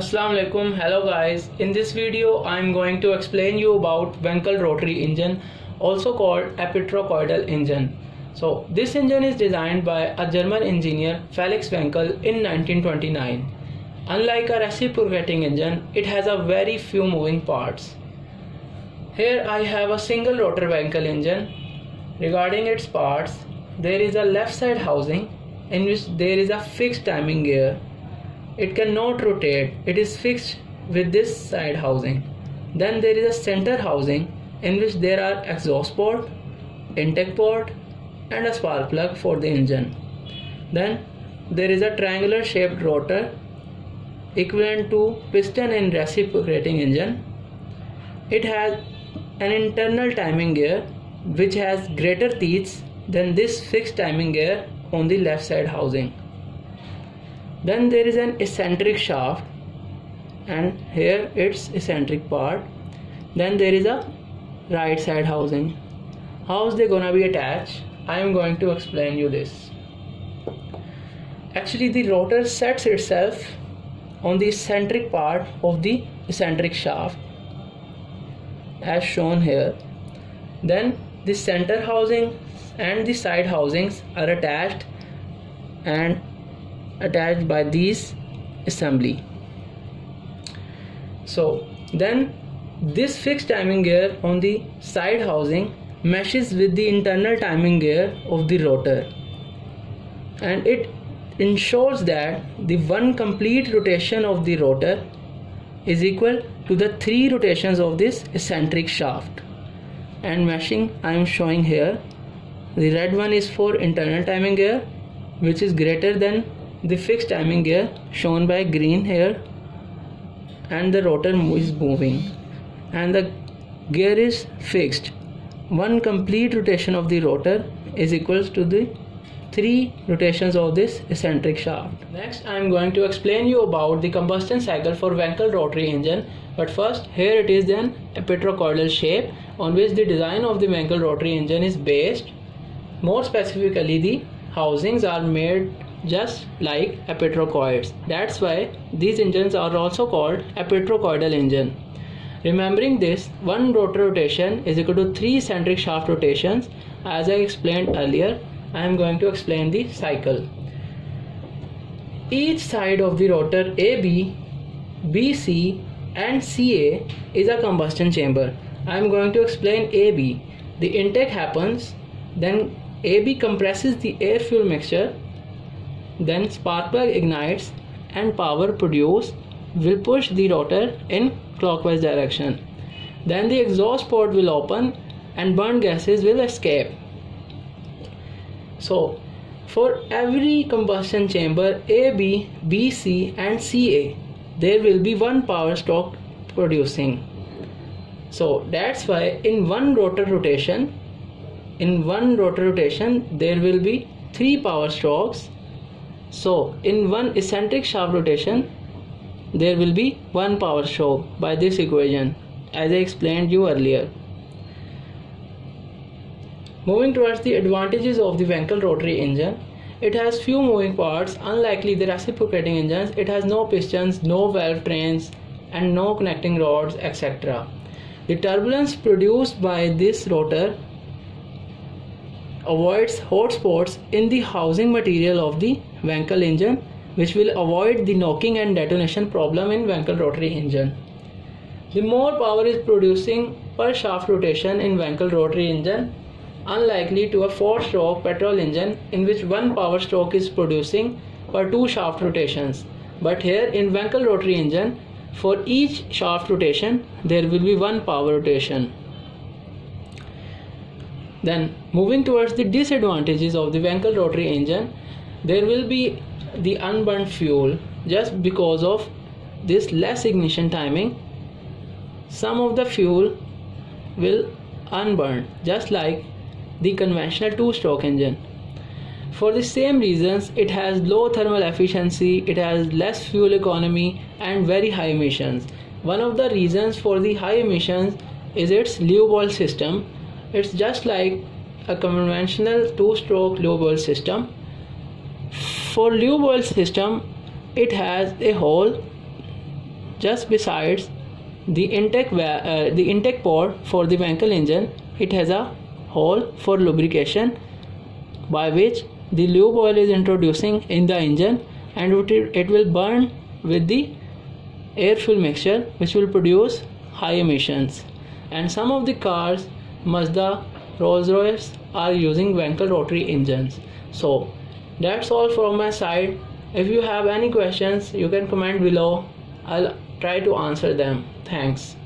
Assalamu alaikum hello guys. In this video I'm going to explain you about Wankel rotary engine also called epitrochoidal engine. So this engine is designed by a German engineer Felix Wankel in 1929 unlike a reciprocating engine it has a very few moving parts. Here I have a single rotor Wankel engine. Regarding its parts there is a left side housing in which there is a fixed timing gear it cannot rotate. It is fixed with this side housing. Then there is a center housing in which there are exhaust port intake port and a spark plug for the engine. Then there is a triangular shaped rotor equivalent to piston in reciprocating engine. It has an internal timing gear which has greater teeth than this fixed timing gear on the left side housing then there is an eccentric shaft and here its eccentric part. Then there is a right side housing. How is they gonna be attached? I am going to explain you this. Actually the rotor sets itself on the eccentric part of the eccentric shaft as shown here. Then the center housing and the side housings are attached and attached by these assembly. So then this fixed timing gear on the side housing meshes with the internal timing gear of the rotor. And it ensures that the one complete rotation of the rotor is equal to the three rotations of this eccentric shaft. And meshing I am showing here the red one is for internal timing gear which is greater than the fixed timing gear shown by green here and the rotor is moving. And the gear is fixed. One complete rotation of the rotor is equals to the three rotations of this eccentric shaft. Next i am going to explain you about the combustion cycle for Wankel rotary engine. But first here it is then a epitrochoidal shape on which the design of the Wankel rotary engine is based. More specifically the housings are made just like epitrochoids. That's why these engines are also called epitrochoidal engine. Remembering this, one rotor rotation is equal to three eccentric shaft rotations. As I explained earlier, I am going to explain the cycle. Each side of the rotor AB, BC and CA is a combustion chamber. I am going to explain AB. The intake happens, then AB compresses the air fuel mixture then spark plug ignites and power produced will push the rotor in clockwise direction. Then the exhaust port will open and burnt gases will escape. So for every combustion chamber A, B, B, C and CA there will be one power stroke producing. So that's why in one rotor rotation in one rotor rotation there will be three power strokes so in one eccentric shaft rotation, there will be one power stroke by this equation as I explained you earlier. Moving towards the advantages of the Wankel rotary engine, it has few moving parts unlikely the reciprocating engines it has no pistons no valve trains and no connecting rods etc the turbulence produced by this rotor avoids hot spots in the housing material of the Wankel engine which will avoid the knocking and detonation problem in Wankel rotary engine. The more power is producing per shaft rotation in Wankel rotary engine unlikely to a 4 stroke petrol engine in which one power stroke is producing per 2 shaft rotations. But here in Wankel rotary engine for each shaft rotation there will be one power rotation. Then moving towards the disadvantages of the Wankel rotary engine, there will be the unburned fuel just because of this less ignition timing. Some of the fuel will unburn just like the conventional two-stroke engine. For the same reasons, it has low thermal efficiency, it has less fuel economy and very high emissions. One of the reasons for the high emissions is its oil system it's just like a conventional two-stroke oil system. For oil system it has a hole just besides the intake uh, the intake port for the Wankel engine. It has a hole for lubrication by which the lube oil is introducing in the engine and it will burn with the air fuel mixture which will produce high emissions. And some of the cars Mazda Rolls-Royce are using Wankel rotary engines. So that's all from my side. If you have any questions you can comment below. I'll try to answer them. Thanks